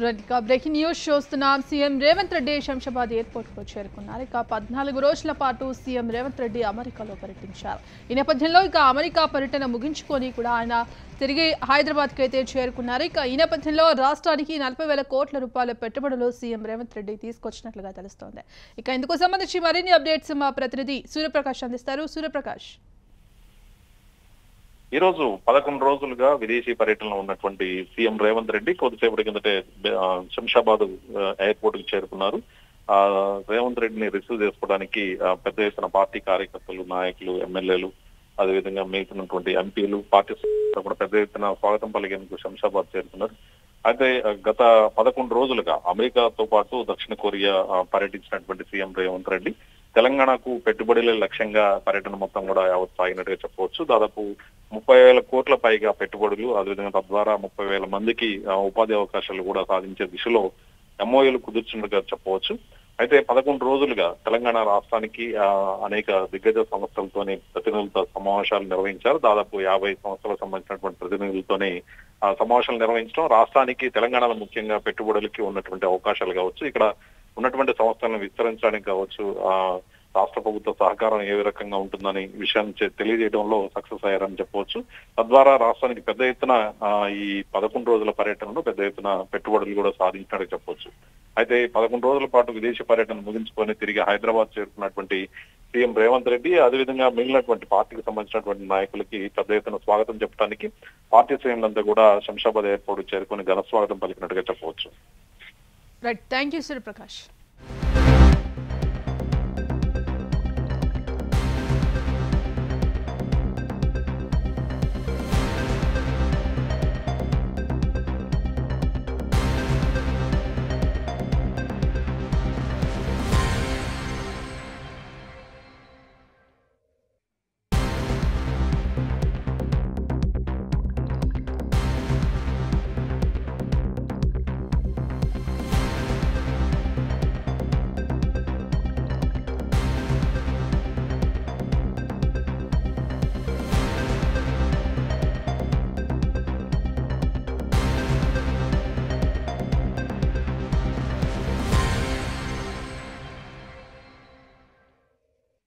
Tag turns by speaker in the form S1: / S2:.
S1: ఇక breaking news చూస్తున్నాం. CM Revanth Reddy Shamshabad ఎయిర్పోర్ట్కు చేరుకున్నారు. ఇక పద్నాలుగు రోజుల పాటు సీఎం రేవంత్ రెడ్డి అమెరికాలో పర్యటించారు. ఈ నేపథ్యంలో ఇక అమెరికా పర్యటన ముగించుకొని కూడా ఆయన తిరిగి హైదరాబాద్కి అయితే చేరుకున్నారు. ఇక ఈ నేపథ్యంలో రాష్ట్రానికి నలభై వేల కోట్ల రూపాయల పెట్టుబడులు సీఎం రేవంత్ రెడ్డి తీసుకొచ్చినట్లుగా తెలుస్తోంది. ఇక ఇందుకు సంబంధించి మరిన్ని అప్డేట్స్ మా ప్రతినిధి సూర్యప్రకాష్ అందిస్తారు. సూర్యప్రకాష్.
S2: ఈ రోజు పదకొండు రోజులుగా విదేశీ పర్యటనలో ఉన్నటువంటి సీఎం రేవంత్ రెడ్డి కొద్దిసేపటి కిందటే శంషాబాద్ ఎయిర్పోర్ట్కి చేరుకున్నారు. ఆ రేవంత్ రెడ్డిని రిసీవ్ చేసుకోవడానికి పెద్ద ఎత్తున పార్టీ కార్యకర్తలు నాయకులు ఎమ్మెల్యేలు అదేవిధంగా మిగుతున్నటువంటి ఎంపీలు పార్టీ కూడా పెద్ద ఎత్తున స్వాగతం పలికేందుకు శంషాబాద్ చేరుకున్నారు. అయితే గత పదకొండు రోజులుగా అమెరికాతో పాటు దక్షిణ కొరియా పర్యటించినటువంటి సీఎం రేవంత్ రెడ్డి తెలంగాణకు పెట్టుబడుల లక్ష్యంగా పర్యటన మొత్తం కూడా యావత్ సాగినట్టుగా చెప్పవచ్చు. దాదాపు ముప్పై వేల కోట్ల పైగా పెట్టుబడులు అదేవిధంగా తద్వారా ముప్పై వేల మందికి ఉపాధి అవకాశాలు కూడా సాధించే దిశలో ఎంఓఏలు కుదుర్చున్నట్టుగా చెప్పవచ్చు. అయితే పదకొండు రోజులుగా తెలంగాణ రాష్ట్రానికి ఆ, అనేక దిగ్గజ సంస్థలతోనే ప్రతినిధులతో సమావేశాలు నిర్వహించారు. దాదాపు యాభై సంస్థలకు సంబంధించినటువంటి ప్రతినిధులతోనే ఆ సమావేశాలు నిర్వహించడం రాష్ట్రానికి తెలంగాణలో ముఖ్యంగా పెట్టుబడులకి ఉన్నటువంటి అవకాశాలు కావచ్చు ఇక్కడ ఉన్నటువంటి సంస్థలను విస్తరించడానికి కావచ్చు ఆ రాష్ట్ర ప్రభుత్వ సహకారం ఏ రకంగా ఉంటుందని విషయాన్ని తెలియజేయడంలో సక్సెస్ అయ్యారని చెప్పవచ్చు. తద్వారా రాష్ట్రానికి పెద్ద ఎత్తున ఈ పదకొండు రోజుల పర్యటనలో పెద్ద ఎత్తున పెట్టుబడులు కూడా సాధించినట్టు చెప్పవచ్చు. అయితే పదకొండు రోజుల పాటు విదేశీ పర్యటన ముగించుకొని తిరిగి హైదరాబాద్ చేరుకున్నటువంటి సీఎం రేవంత్ రెడ్డి అదేవిధంగా మిగిలినటువంటి పార్టీకి సంబంధించినటువంటి నాయకులకి పెద్ద ఎత్తున స్వాగతం చెప్పడానికి పార్టీ శ్రేణులంతా కూడా శంషాబాద్ ఎయిర్పోర్ట్ చేరుకొని ఘన స్వాగతం పలికినట్టుగా చెప్పవచ్చు.
S1: Right thank you Suryaprakash